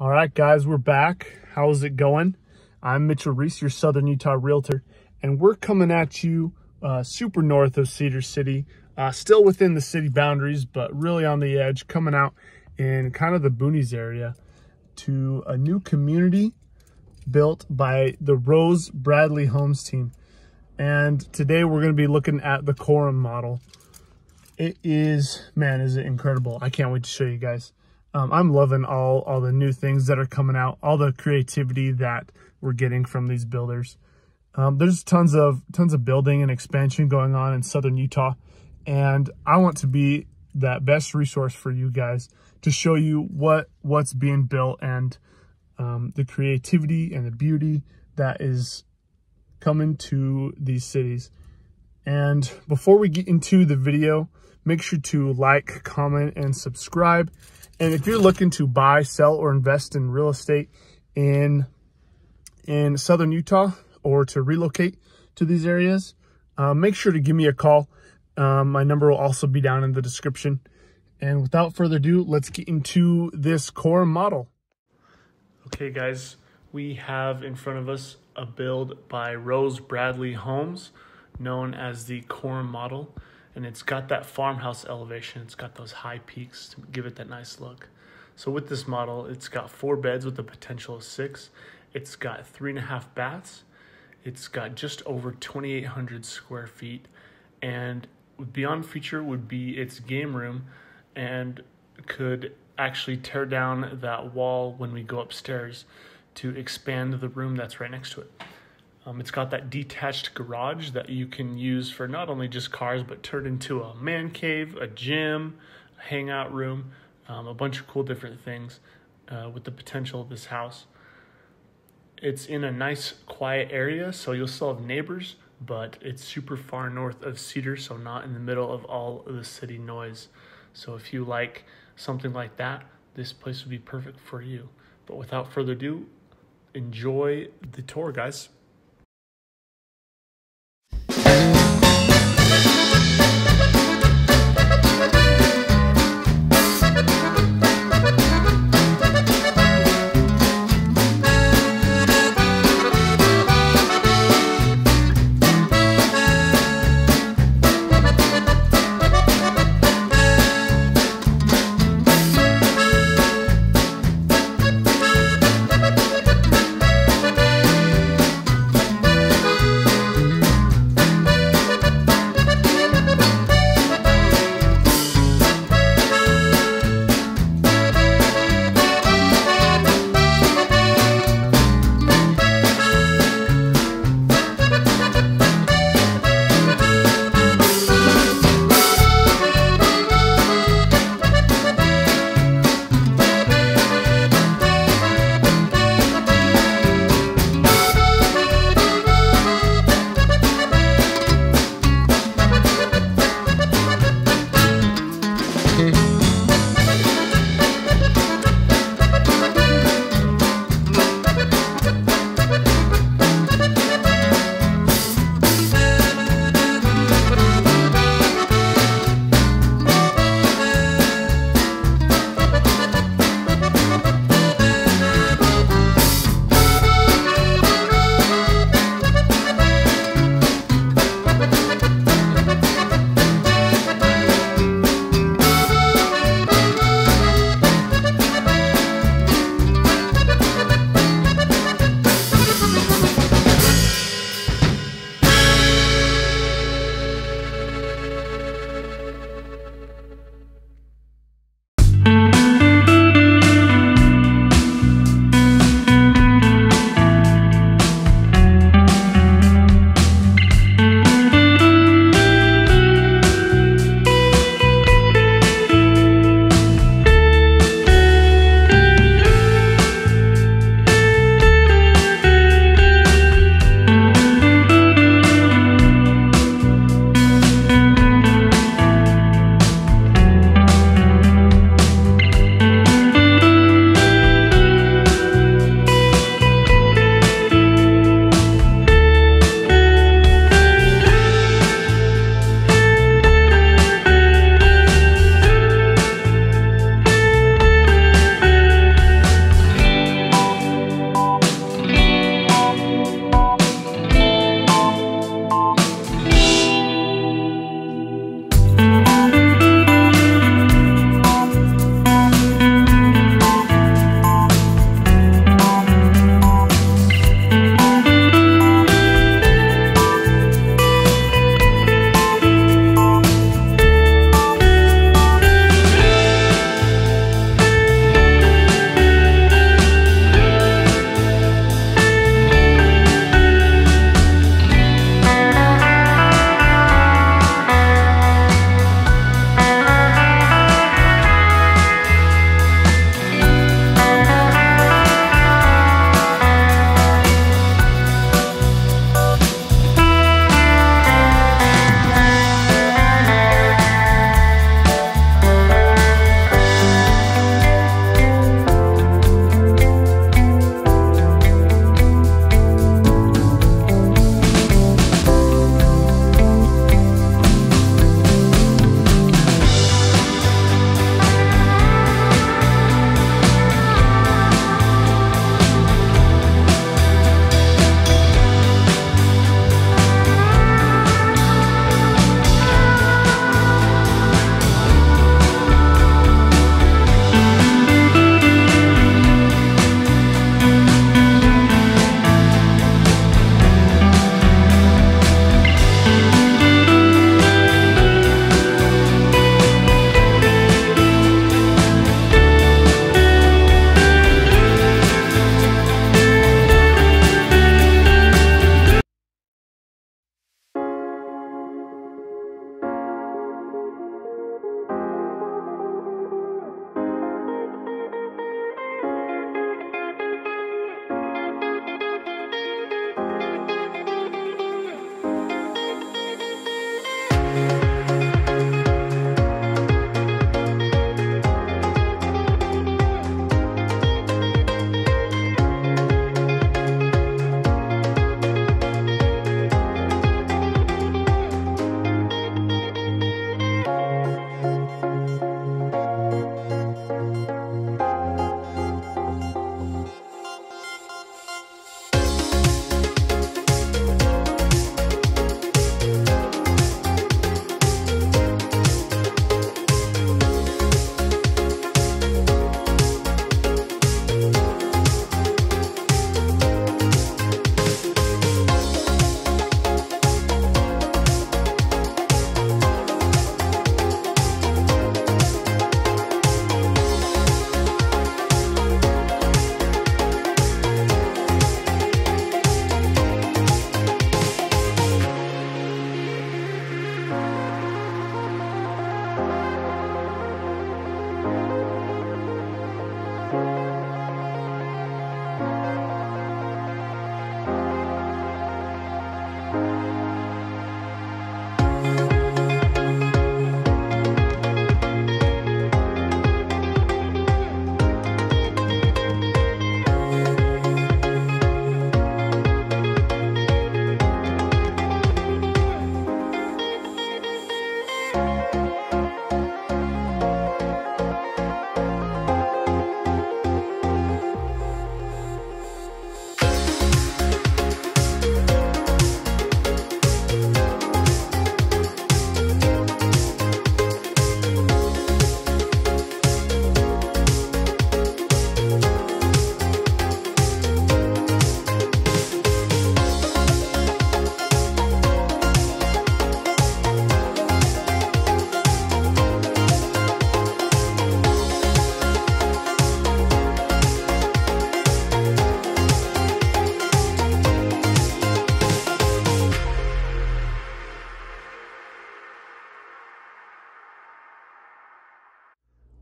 All right, guys, we're back. How's it going? I'm Mitchell Reese, your Southern Utah Realtor, and we're coming at you uh, super north of Cedar City, uh, still within the city boundaries, but really on the edge, coming out in kind of the boonies area to a new community built by the Rose Bradley Homes team. And today we're going to be looking at the Corymb model. It is, man, is it incredible. I can't wait to show you guys. Um, I'm loving all, all the new things that are coming out, all the creativity that we're getting from these builders. Um, there's tons of tons of building and expansion going on in southern Utah, and I want to be that best resource for you guys to show you what what's being built and um, the creativity and the beauty that is coming to these cities. And before we get into the video, make sure to like, comment, and subscribe. And if you're looking to buy, sell, or invest in real estate in, in Southern Utah or to relocate to these areas, uh, make sure to give me a call. Um, my number will also be down in the description. And without further ado, let's get into this Corymb model. Okay, guys, we have in front of us a build by Rose Bradley Homes, known as the Corymb model and it's got that farmhouse elevation. It's got those high peaks to give it that nice look. So with this model, it's got four beds with the potential of six. It's got three and a half baths. It's got just over 2,800 square feet. And beyond feature would be its game room and could actually tear down that wall when we go upstairs to expand the room that's right next to it. Um, it's got that detached garage that you can use for not only just cars, but turn into a man cave, a gym, a hangout room, um, a bunch of cool different things uh, with the potential of this house. It's in a nice, quiet area, so you'll still have neighbors, but it's super far north of Cedar, so not in the middle of all of the city noise. So if you like something like that, this place would be perfect for you. But without further ado, enjoy the tour, guys.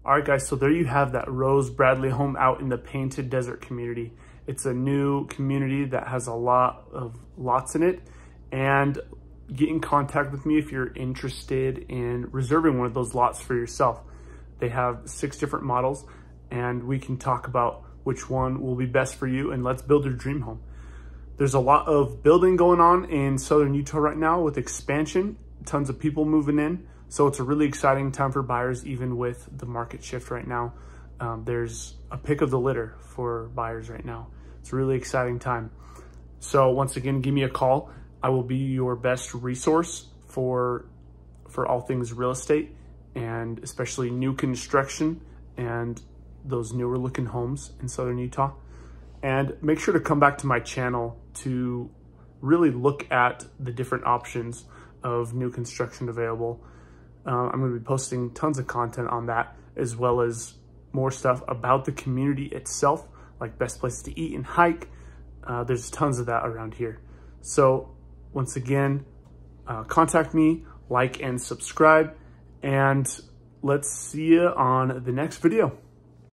All right, guys, so there you have that Rose Bradley home out in the Painted Desert community. It's a new community that has a lot of lots in it. And get in contact with me if you're interested in reserving one of those lots for yourself. They have six different models and we can talk about which one will be best for you and let's build your dream home. There's a lot of building going on in Southern Utah right now with expansion, tons of people moving in. So it's a really exciting time for buyers, even with the market shift right now. Um, there's a pick of the litter for buyers right now. It's a really exciting time. So once again, give me a call. I will be your best resource for, for all things real estate and especially new construction and those newer looking homes in Southern Utah. And make sure to come back to my channel to really look at the different options of new construction available uh, I'm going to be posting tons of content on that, as well as more stuff about the community itself, like best places to eat and hike. Uh, there's tons of that around here. So once again, uh, contact me, like and subscribe, and let's see you on the next video.